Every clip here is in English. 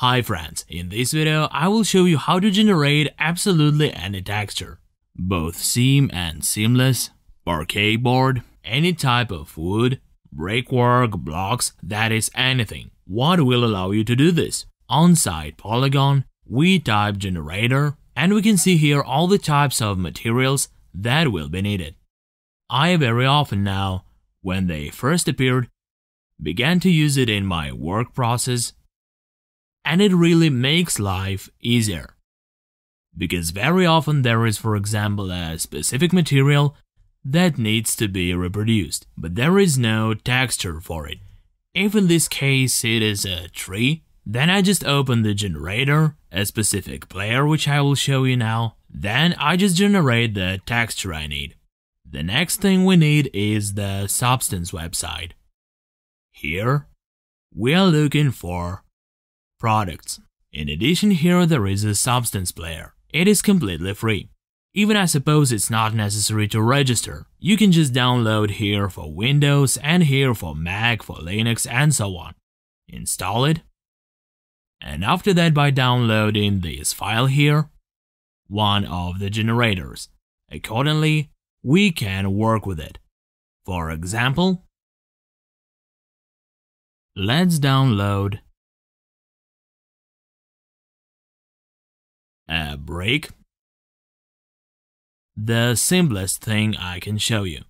Hi friends, in this video I will show you how to generate absolutely any texture. Both seam and seamless, parquet board, any type of wood, brickwork, blocks, that is anything. What will allow you to do this? On-site Poliigon, we type generator, and we can see here all the types of materials that will be needed. I very often now, when they first appeared, began to use it in my work process and it really makes life easier. Because very often there is, for example, a specific material that needs to be reproduced, but there is no texture for it. If in this case it is a tree, then I just open the generator, a specific player which I will show you now, then I just generate the texture I need. The next thing we need is the Substance website. Here, we are looking for products. In addition here there is a Substance player. It is completely free. Even I suppose it's not necessary to register. You can just download here for Windows and here for Mac, for Linux and so on. Install it. And after that by downloading this file here, one of the generators. Accordingly, we can work with it. For example, let's download a break? The simplest thing I can show you.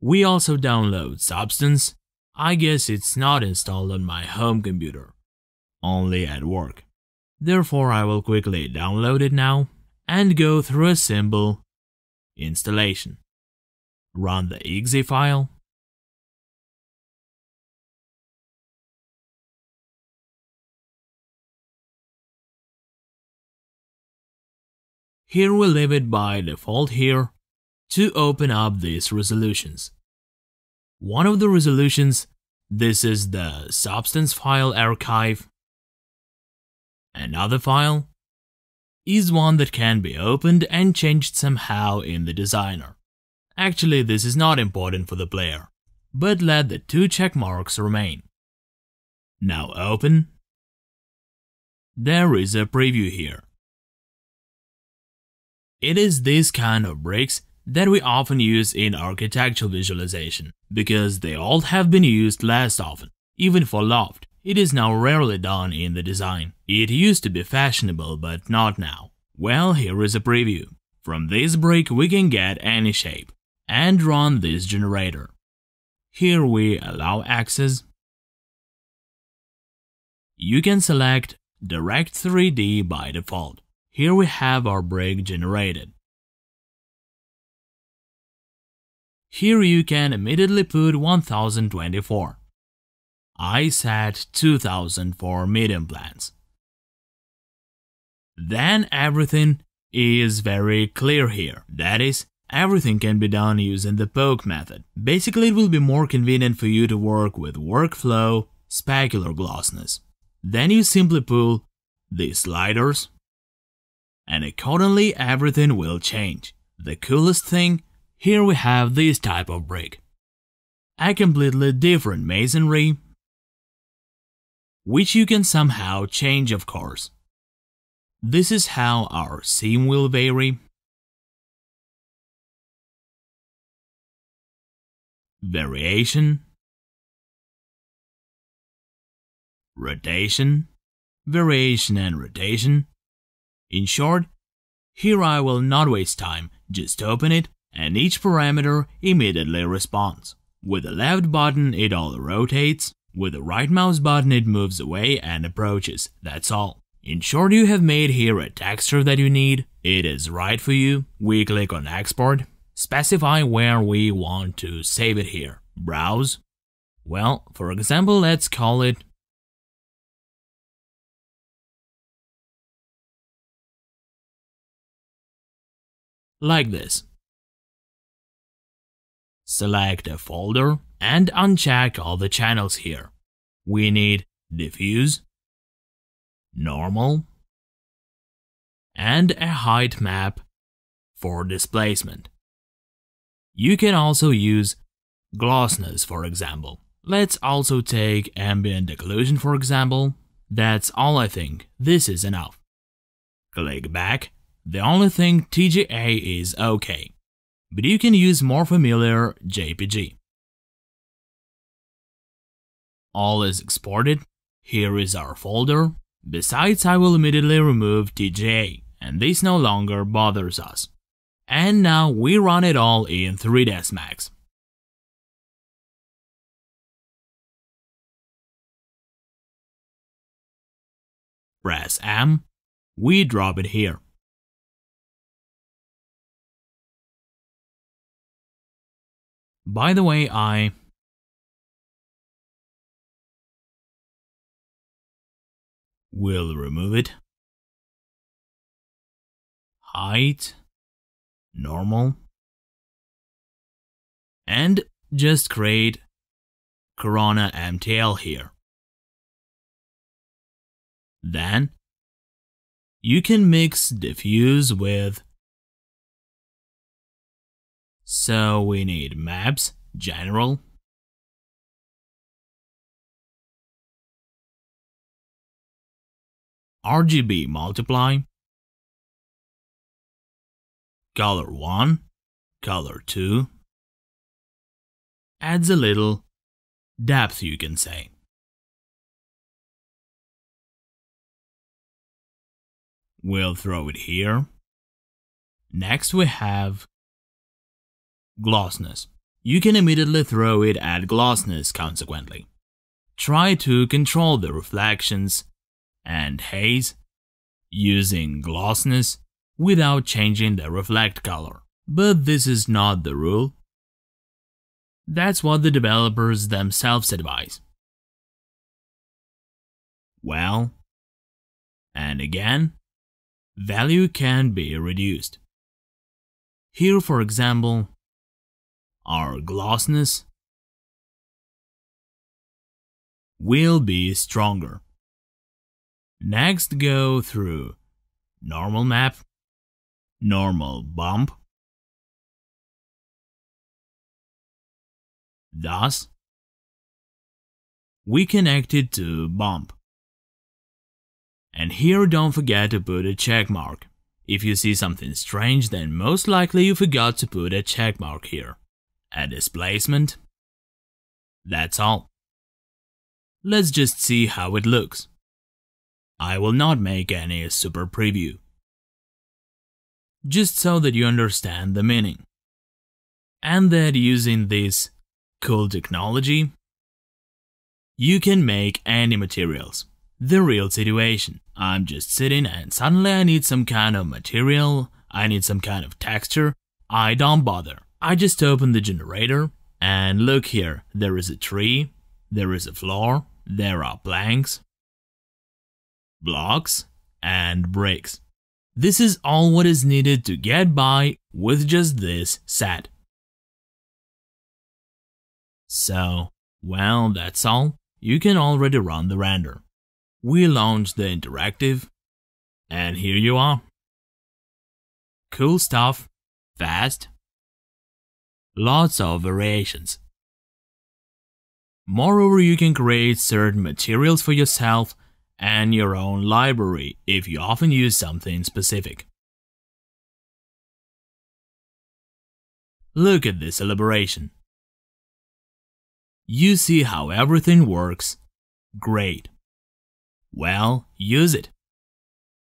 We also download Substance. I guess it's not installed on my home computer, only at work. Therefore, I will quickly download it now and go through a simple installation. Run the exe file Here we leave it by default here to open up these resolutions. One of the resolutions, this is the substance file archive. Another file is one that can be opened and changed somehow in the designer. Actually, this is not important for the player, but let the two check marks remain. Now open. There is a preview here. It is this kind of bricks that we often use in architectural visualization, because they all have been used less often. Even for loft, it is now rarely done in the design. It used to be fashionable, but not now. Well, here is a preview. From this brick we can get any shape, and run this generator. Here we allow access. You can select Direct 3D by default. Here we have our break generated. Here you can immediately put 1024. I set 2000 for medium plans. Then everything is very clear here. That is, everything can be done using the poke method. Basically, it will be more convenient for you to work with workflow, specular glossiness. Then you simply pull the sliders and accordingly everything will change. The coolest thing, here we have this type of brick. A completely different masonry, which you can somehow change of course. This is how our seam will vary. Variation Rotation Variation and rotation in short, here I will not waste time, just open it and each parameter immediately responds. With the left button it all rotates, with the right mouse button it moves away and approaches, that's all. In short you have made here a texture that you need, it is right for you, we click on export, specify where we want to save it here, browse. Well, for example let's call it like this. Select a folder and uncheck all the channels here. We need diffuse, normal, and a height map for displacement. You can also use glossness, for example. Let's also take ambient occlusion for example. That's all I think. This is enough. Click back. The only thing TGA is okay. But you can use more familiar JPG. All is exported. Here is our folder. Besides, I will immediately remove TGA, and this no longer bothers us. And now we run it all in 3ds Max. Press M, we drop it here. By the way, I will remove it. Height, normal, and just create Corona MTL here. Then you can mix diffuse with so we need maps, general, RGB multiply, color 1, color 2, adds a little depth you can say. We'll throw it here. Next we have glossiness. You can immediately throw it at glossiness consequently. Try to control the reflections and haze using glossiness without changing the reflect color. But this is not the rule. That's what the developers themselves advise. Well, and again, value can be reduced. Here, for example, our glossiness will be stronger. Next go through normal map, normal bump, thus we connect it to bump. And here don't forget to put a check mark. If you see something strange then most likely you forgot to put a check mark here. A displacement. That's all. Let's just see how it looks. I will not make any super preview. Just so that you understand the meaning. And that using this cool technology, you can make any materials. The real situation. I'm just sitting and suddenly I need some kind of material, I need some kind of texture. I don't bother. I just open the generator and look here, there is a tree, there is a floor, there are planks, blocks, and bricks. This is all what is needed to get by with just this set. So, well, that's all. You can already run the render. We launched the interactive, and here you are. Cool stuff, fast, lots of variations. Moreover, you can create certain materials for yourself and your own library if you often use something specific. Look at this elaboration. You see how everything works? Great. Well, use it.